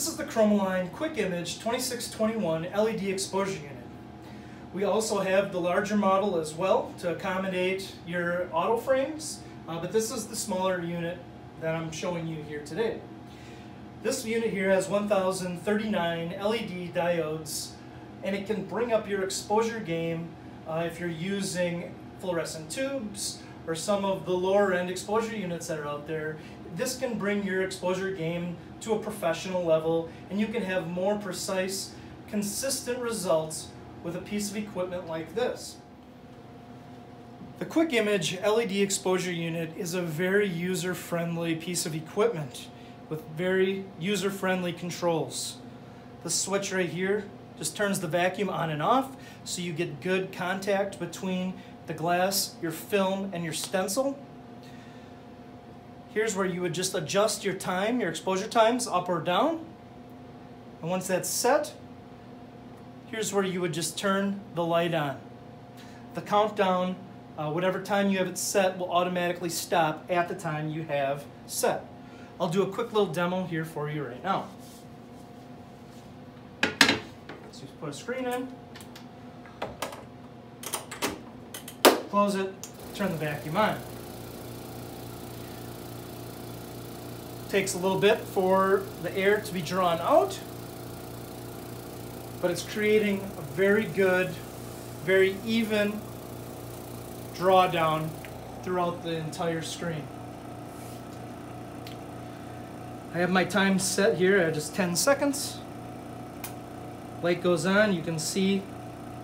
Chromaline Quick Image 2621 LED exposure unit. We also have the larger model as well to accommodate your auto frames, uh, but this is the smaller unit that I'm showing you here today. This unit here has 1039 LED diodes and it can bring up your exposure game uh, if you're using fluorescent tubes or some of the lower end exposure units that are out there. This can bring your exposure game to a professional level and you can have more precise, consistent results with a piece of equipment like this. The Quick Image LED exposure unit is a very user-friendly piece of equipment with very user-friendly controls. The switch right here just turns the vacuum on and off so you get good contact between the glass, your film, and your stencil. Here's where you would just adjust your time, your exposure times up or down. And once that's set, here's where you would just turn the light on. The countdown, uh, whatever time you have it set, will automatically stop at the time you have set. I'll do a quick little demo here for you right now. So just put a screen in, close it, turn the vacuum on. Takes a little bit for the air to be drawn out but it's creating a very good, very even drawdown throughout the entire screen. I have my time set here at just 10 seconds. Light goes on, you can see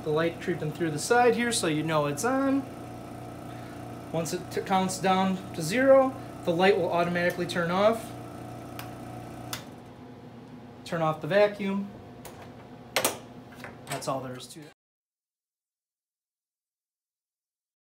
the light creeping through the side here so you know it's on. Once it counts down to zero, the light will automatically turn off. Turn off the vacuum, that's all there is to it.